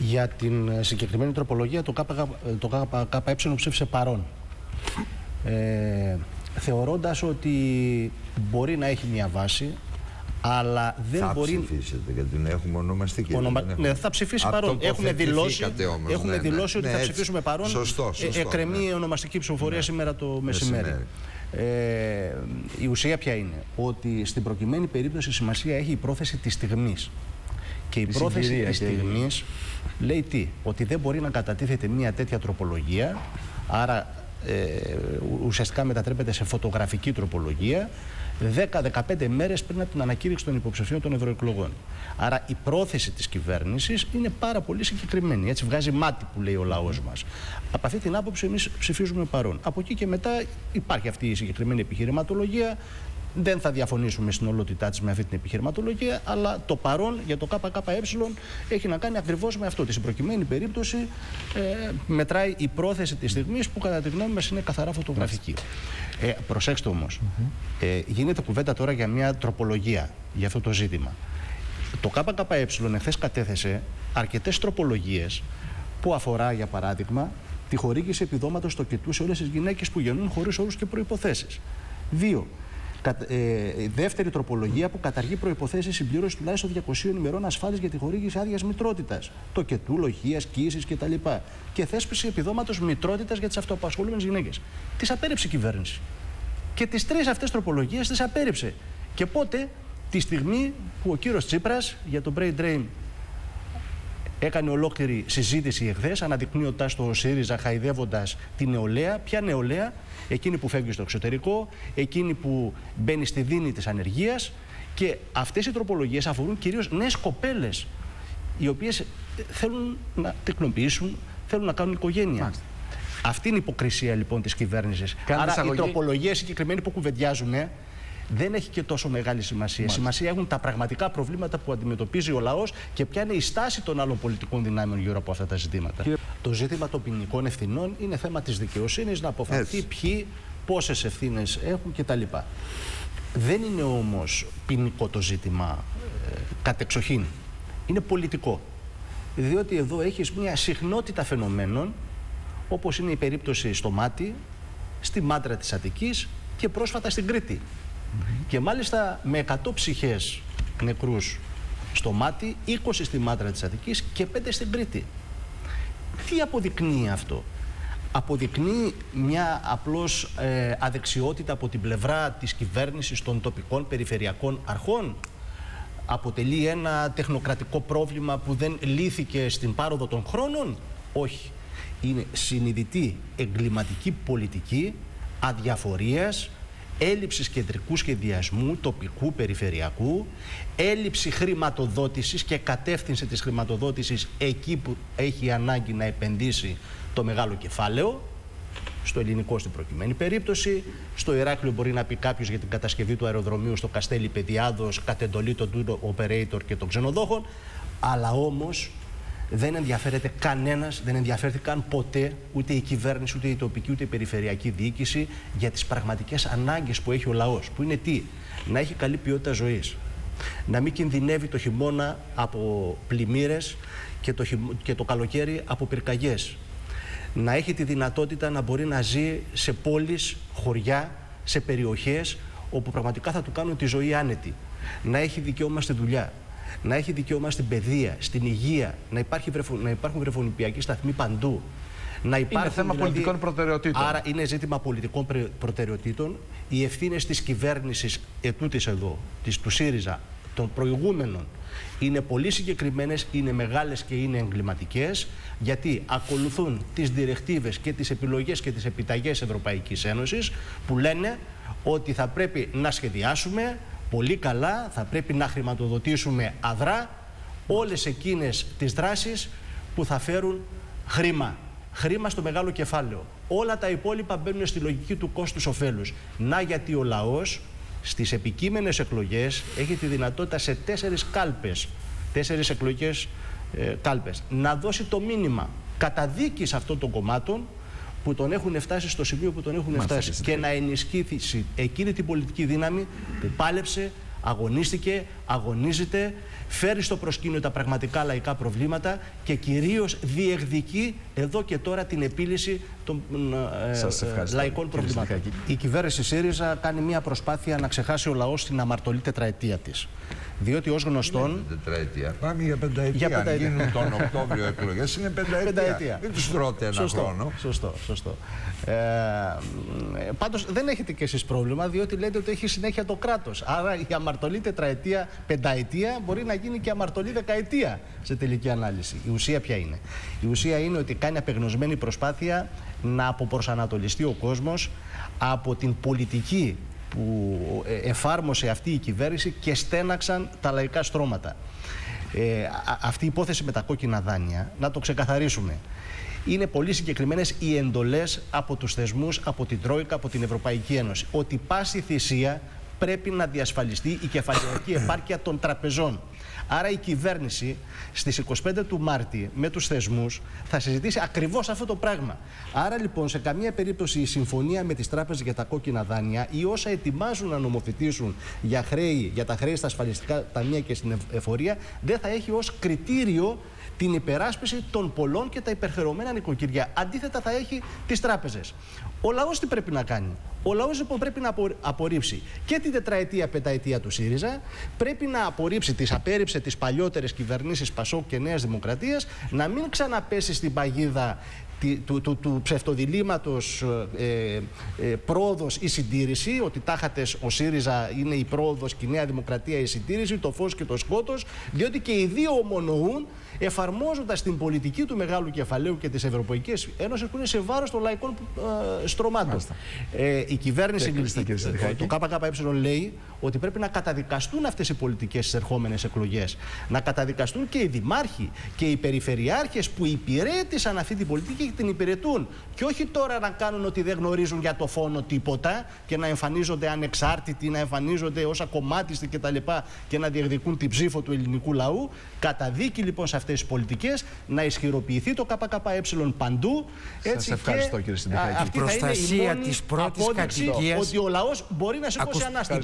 Για την ε, συγκεκριμένη τροπολογία το ΚΚΕ ψήφισε παρόν. Ε, θεωρώντας ότι μπορεί να έχει μια βάση, αλλά δεν θα μπορεί. Θα ψηφίσετε, γιατί την έχουμε ονομαστική. Ονομα... Ναι, θα ψηφίσει παρόν. Έχουμε δηλώσει, όμως, έχουμε ναι, ναι. δηλώσει ότι ναι, θα έτσι. ψηφίσουμε παρόν. Σωστό, σωστό. Ε, εκκρεμεί ναι. ονομαστική ψηφοφορία ναι. σήμερα το μεσημέρι. μεσημέρι. Ε, η ουσία ποια είναι, ότι στην προκειμένη περίπτωση σημασία έχει η πρόθεση της στιγμής. Και η, η πρόθεση της στιγμής λέει τι, ότι δεν μπορεί να κατατίθεται μια τέτοια τροπολογία, άρα ε, ουσιαστικά μετατρέπεται σε φωτογραφική τροπολογία 10-15 μέρες πριν από την ανακήρυξη των υποψηφίων των ευρωεκλογών. Άρα η πρόθεση της κυβέρνησης είναι πάρα πολύ συγκεκριμένη. Έτσι βγάζει μάτι που λέει ο λαός μας. Από αυτή την άποψη εμείς ψηφίζουμε παρόν. Από εκεί και μετά υπάρχει αυτή η συγκεκριμένη επιχειρηματολογία. Δεν θα διαφωνήσουμε στην ολότητά της με αυτή την επιχειρηματολογία, αλλά το παρόν για το ΚΚΕ έχει να κάνει ακριβώς με αυτό. Της προκειμένη περίπτωση ε, μετράει η πρόθεση της στιγμής που, κατά τη γνώμη μας, είναι καθαρά φωτογραφική. Ε, προσέξτε όμως, ε, γίνεται κουβέντα τώρα για μια τροπολογία για αυτό το ζήτημα. Το ΚΚΕ εχθές κατέθεσε αρκετές τροπολογίες που αφορά, για παράδειγμα, τη χορήγηση επιδόματος στο κοιτού σε όλες τις γυναίκες που γεννούν χωρίς όρους και προποθέσει. Δύο, ε, δεύτερη τροπολογία που καταργεί προποθέσει συμπλήρωσης τουλάχιστον 200 ημερών ασφάλειας για τη χορήγηση άδειας μητρότητας. Το κετού, λογίας, κοίησης κτλ. Και θέσπιση επιδόματος μητρότητας για τις αυτοαπασχολούμενες γυναίκες. Τις απέρριψε η κυβέρνηση. Και τις τρεις αυτές τροπολογίες τις απέρριψε. Και πότε, τη στιγμή που ο κύριος Τσίπρας για το brain drain έκανε ολόκληρη συζήτηση εχθές, αναδεικνύοντας το ΣΥΡΙΖΑ, χαϊδεύοντας τη νεολαία. Ποια νεολαία, εκείνη που φεύγει στο εξωτερικό, εκείνη που μπαίνει στη δίνη της ανεργίας. Και αυτές οι τροπολογίες αφορούν κυρίως νέες κοπέλες, οι οποίες θέλουν να τεκνοποιήσουν, θέλουν να κάνουν οικογένεια. Μάλιστα. Αυτή είναι η υποκρισία λοιπόν της κυβέρνησης. Άρα οι τροπολογίες συγκεκριμένοι που κουβεντιάζουμε δεν έχει και τόσο μεγάλη σημασία. Μάλιστα. Σημασία έχουν τα πραγματικά προβλήματα που αντιμετωπίζει ο λαός και ποια είναι η στάση των άλλων πολιτικών δυνάμεων γύρω από αυτά τα ζητήματα. Το ζήτημα των ποινικών ευθυνών είναι θέμα της δικαιοσύνης να αποφανθεί ποιοι, πόσες ευθύνες έχουν κτλ. Δεν είναι όμως ποινικό το ζήτημα ε, κατεξοχήν. Είναι πολιτικό. Διότι εδώ έχεις μια συχνότητα φαινομένων όπως είναι η περίπτωση στο Μάτι, στη Μάντρα της Αττικής και πρόσφατα στην Κρήτη. Και μάλιστα με 100 ψυχές νεκρούς στο Μάτι, 20 στη Μάτρα της Αττικής και 5 στην Κρήτη. Τι αποδεικνύει αυτό; Αποδεικνύει μια απλώς ε, αδεξιότητα από την πλευρά της κυβέρνησης των τοπικών περιφερειακών αρχών. Αποτελεί ένα τεχνοκρατικό πρόβλημα που δεν λύθηκε στην πάροδο των χρόνων; Όχι είναι συνειδητή εγκληματική πολιτική αδιαφορίας, έλλειψης κεντρικού σχεδιασμού, τοπικού, περιφερειακού, έλλειψη χρηματοδότησης και κατεύθυνση της χρηματοδότησης εκεί που έχει ανάγκη να επενδύσει το μεγάλο κεφάλαιο, στο ελληνικό στην προκειμένη περίπτωση. Στο Ηράκλειο μπορεί να πει κάποιος για την κατασκευή του αεροδρομίου στο Καστέλι Παιδιάδο, κατ' εντολή των tour operator και των ξενοδόχων. Αλλά όμως δεν ενδιαφέρεται κανένας, δεν ενδιαφέρθηκαν ποτέ ούτε η κυβέρνηση, ούτε η τοπική, ούτε η περιφερειακή διοίκηση για τις πραγματικές ανάγκες που έχει ο λαός. Που είναι τι, να έχει καλή ποιότητα ζωής. Να μην κινδυνεύει το χειμώνα από πλημμύρες και, το και το καλοκαίρι από πυρκαγιές. Να έχει τη δυνατότητα να μπορεί να ζει σε πόλεις, χωριά, σε περιοχές όπου πραγματικά θα του κάνουν τη ζωή άνετη. Να έχει δικαίωμα στη δουλειά να έχει δικαίωμα στην παιδεία, στην υγεία, να, υπάρχει βρεφο, να υπάρχουν βρεφονιπιακοί σταθμοί παντού. Να υπάρχουν, είναι θέμα δηλαδή, πολιτικών προτεραιοτήτων. Άρα είναι ζήτημα πολιτικών προτεραιοτήτων. Οι ευθύνες της κυβέρνησης ετούτης εδώ, της, του ΣΥΡΙΖΑ, των προηγούμενων, είναι πολύ συγκεκριμένες, είναι μεγάλες και είναι εγκληματικές, γιατί ακολουθούν τις διρεκτίβες και τις επιλογές και τις επιταγές Ευρωπαϊκής Ένωσης που λένε ότι θα πρέπει να σχεδιάσουμε πολύ καλά, θα πρέπει να χρηματοδοτήσουμε αδρά όλες εκείνες τις δράσεις που θα φέρουν χρήμα. Χρήμα στο μεγάλο κεφάλαιο. Όλα τα υπόλοιπα μπαίνουν στη λογική του κόστους ωφέλους. Να γιατί ο λαός στις επικείμενες εκλογές έχει τη δυνατότητα σε τέσσερις κάλπες, τέσσερις εκλογικές ε, κάλπες, να δώσει το μήνυμα καταδίκης αυτών των κομμάτων που τον έχουν φτάσει στο σημείο που τον έχουν φτάσει και να ενισχύσει εκείνη την πολιτική δύναμη που πάλεψε αγωνίστηκε, αγωνίζεται, φέρει στο προσκήνιο τα πραγματικά λαϊκά προβλήματα και κυρίως διεκδικεί εδώ και τώρα την επίλυση των ε, ε λαϊκών προβλημάτων. Η κυβέρνηση ΣΥΡΙΖΑ κάνει μια προσπάθεια να ξεχάσει ο λαός την αμαρτωλή τετραετία της. Διότι ως γνωστόν. Είναι τετραετία. Πάμε για πενταετία. Για πενταετία. Αν γίνουν τον Οκτώβριο εκλογές, είναι πενταετία. πενταετία. Μην τους τρώτε ένα σωστό, χρόνο. Σωστό. σωστό. Ε, Πάντως δεν έχετε κι εσείς πρόβλημα, διότι λέτε ότι έχει συνέχεια το κράτος. Άρα η αμαρτωλή τετραετία, πενταετία μπορεί να γίνει και αμαρτωλή δεκαετία σε τελική ανάλυση. Η ουσία ποια είναι; Η ουσία είναι ότι κάνει απεγνωσμένη προσπάθεια να αποπροσανατολιστεί ο κόσμος από την πολιτική που ε, εφάρμοσε αυτή η κυβέρνηση και στέναξαν τα λαϊκά στρώματα. Ε, αυτή η υπόθεση με τα κόκκινα δάνεια, να το ξεκαθαρίσουμε. Είναι πολύ συγκεκριμένες οι εντολές από τους θεσμούς, από την Τρόικα, από την Ευρωπαϊκή Ένωση. Ότι πάση θυσία πρέπει να διασφαλιστεί η κεφαλαϊκή επάρκεια των τραπεζών. Άρα η κυβέρνηση στις 25 του Μάρτη με τους θεσμούς θα συζητήσει ακριβώς αυτό το πράγμα. Άρα λοιπόν σε καμία περίπτωση η συμφωνία με τις τράπεζες για τα κόκκινα δάνεια ή όσα ετοιμάζουν να νομοθετήσουν για, χρέη, για τα χρέη στα ασφαλιστικά ταμεία και στην εφορία δεν θα έχει ως κριτήριο την υπεράσπιση των πολλών και τα υπερχερωμένα νοικοκυριά. Αντίθετα θα έχει τις τράπεζες. Ο λαός τι πρέπει να κάνει; Ο λαός λοιπόν πρέπει να απορρίψει και την τετραετία πενταετία του ΣΥΡΙΖΑ, πρέπει να απορρίψει, τις απέρριψε τις παλιότερες κυβερνήσεις Πασόκ και Νέας Δημοκρατίας, να μην ξαναπέσει στην παγίδα του, του, του ψευτοδιλήμματος ε, ε, πρόοδος ή συντήρηση, ότι τάχατες ο ΣΥΡΙΖΑ είναι η πρόοδος και η Νέα Δημοκρατία η συντήρηση, το φως και το σκότος, διότι και οι δύο ομονοούν εφαρμόζοντας την πολιτική του μεγάλου κεφαλαίου και της Ευρωπαϊκής Ένωσης που είναι σε βάρος των λαϊκών ε, στρωμάτων. Ε, η κυβέρνηση, το, το ΚΚΕ λέει ότι πρέπει να καταδικαστούν αυτές οι πολιτικές στις ερχόμενες εκλογές. Να καταδικαστούν και οι δημάρχοι και οι περιφερειάρχες που υπηρέτησαν αυτή την πολιτική και την υπηρετούν. Και όχι τώρα να κάνουν ότι δεν γνωρίζουν για το φόνο τίποτα και να εμφανίζονται ανεξάρτητοι, να εμφανίζονται ως ακομμάτιστοι κτλ. Και, και να διεκδικούν την ψήφο του ελληνικού λαού. Καταδίκη λοιπόν σε αυτές τις πολιτικές να ισχυροποιηθεί το ΚΚΕ παντού. Έτσι Σας ευχαριστώ και κύριε Αυτή η προστασία της πρώτης κατοικίας. Ότι ο λαός μπορεί να σηκώσει ανάστημα.